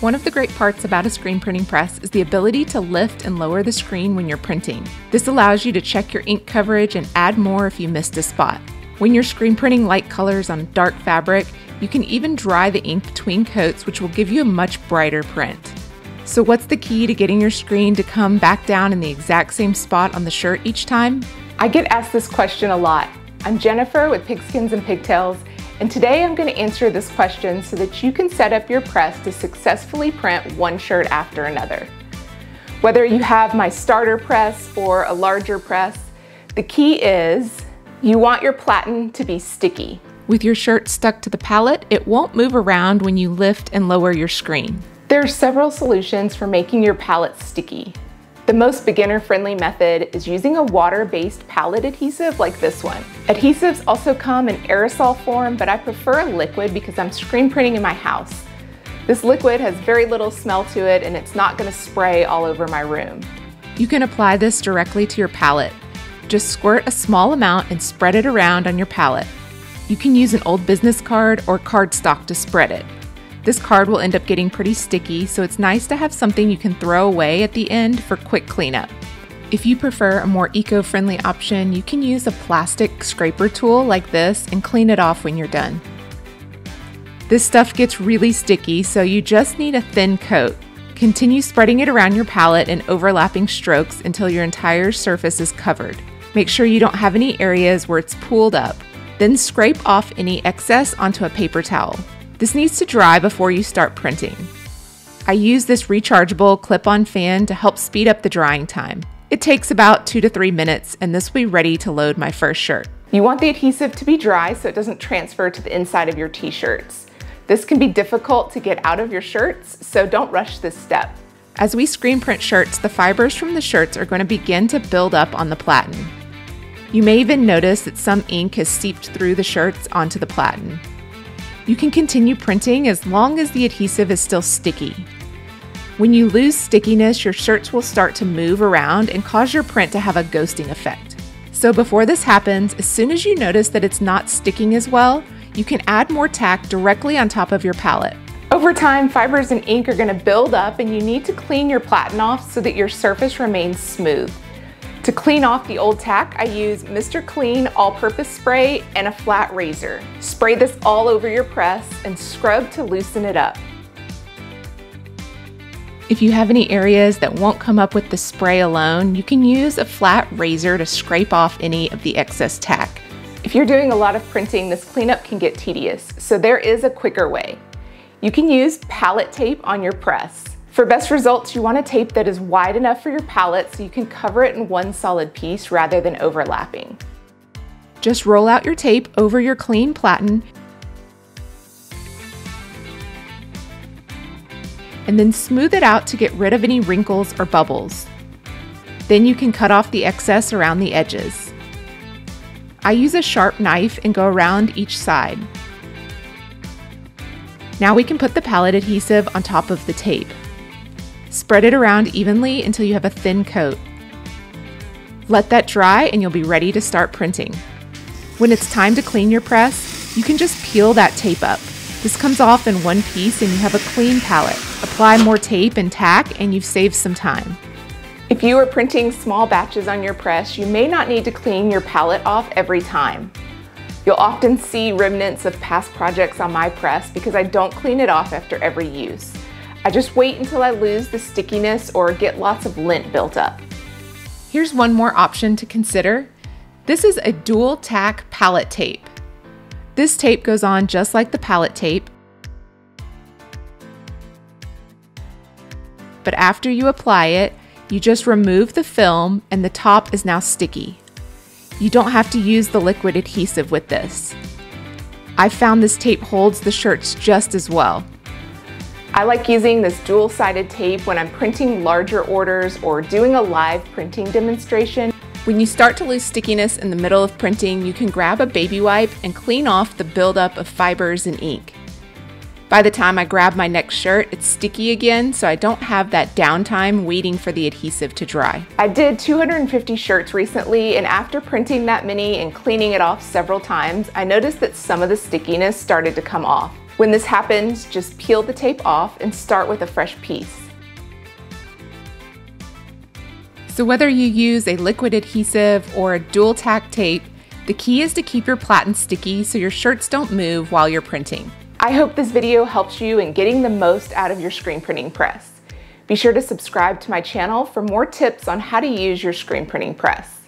One of the great parts about a screen printing press is the ability to lift and lower the screen when you're printing. This allows you to check your ink coverage and add more if you missed a spot. When you're screen printing light colors on dark fabric, you can even dry the ink between coats, which will give you a much brighter print. So, what's the key to getting your screen to come back down in the exact same spot on the shirt each time? I get asked this question a lot. I'm Jennifer with Pigskins and Pigtails, and today I'm going to answer this question so that you can set up your press to successfully print one shirt after another. Whether you have my starter press or a larger press, the key is you want your platen to be sticky. With your shirt stuck to the pallet, it won't move around when you lift and lower your screen. There are several solutions for making your pallet sticky. The most beginner-friendly method is using a water-based pallet adhesive like this one. Adhesives also come in aerosol form, but I prefer a liquid because I'm screen printing in my house. This liquid has very little smell to it and it's not gonna spray all over my room. You can apply this directly to your pallet. Just squirt a small amount and spread it around on your pallet. You can use an old business card or cardstock to spread it. This card will end up getting pretty sticky, so it's nice to have something you can throw away at the end for quick cleanup. If you prefer a more eco-friendly option, you can use a plastic scraper tool like this and clean it off when you're done. This stuff gets really sticky, so you just need a thin coat. Continue spreading it around your pallet in overlapping strokes until your entire surface is covered. Make sure you don't have any areas where it's pooled up. Then scrape off any excess onto a paper towel. This needs to dry before you start printing. I use this rechargeable clip-on fan to help speed up the drying time. It takes about two to three minutes and this will be ready to load my first shirt. You want the adhesive to be dry so it doesn't transfer to the inside of your t-shirts. This can be difficult to get out of your shirts, so don't rush this step. As we screen print shirts, the fibers from the shirts are going to begin to build up on the platen. You may even notice that some ink has seeped through the shirts onto the platen. You can continue printing as long as the adhesive is still sticky. When you lose stickiness, your shirts will start to move around and cause your print to have a ghosting effect. So before this happens, as soon as you notice that it's not sticking as well, you can add more tack directly on top of your pallet. Over time, fibers and ink are gonna build up and you need to clean your platen off so that your surface remains smooth. To clean off the old tack, I use Mr. Clean all-purpose spray and a flat razor. Spray this all over your press and scrub to loosen it up. If you have any areas that won't come up with the spray alone, you can use a flat razor to scrape off any of the excess tack. If you're doing a lot of printing, this cleanup can get tedious, so there is a quicker way. You can use pallet tape on your press. For best results, you want a tape that is wide enough for your pallet so you can cover it in one solid piece rather than overlapping. Just roll out your tape over your clean platen and then smooth it out to get rid of any wrinkles or bubbles. Then you can cut off the excess around the edges. I use a sharp knife and go around each side. Now we can put the pallet adhesive on top of the tape. Spread it around evenly until you have a thin coat. Let that dry and you'll be ready to start printing. When it's time to clean your press, you can just peel that tape up. This comes off in one piece and you have a clean pallet. Apply more tape and tack and you've saved some time. If you are printing small batches on your press, you may not need to clean your pallet off every time. You'll often see remnants of past projects on my press because I don't clean it off after every use. I just wait until I lose the stickiness or get lots of lint built up. Here's one more option to consider. This is a dual tack pallet tape. This tape goes on just like the pallet tape, but after you apply it, you just remove the film and the top is now sticky. You don't have to use the liquid adhesive with this. I found this tape holds the shirts just as well. I like using this dual-sided tape when I'm printing larger orders or doing a live printing demonstration. When you start to lose stickiness in the middle of printing, you can grab a baby wipe and clean off the buildup of fibers and ink. By the time I grab my next shirt, it's sticky again, so I don't have that downtime waiting for the adhesive to dry. I did 250 shirts recently, and after printing that many and cleaning it off several times, I noticed that some of the stickiness started to come off. When this happens, just peel the tape off and start with a fresh piece. So whether you use a liquid adhesive or a dual tack tape, the key is to keep your platen sticky so your shirts don't move while you're printing. I hope this video helps you in getting the most out of your screen printing press. Be sure to subscribe to my channel for more tips on how to use your screen printing press.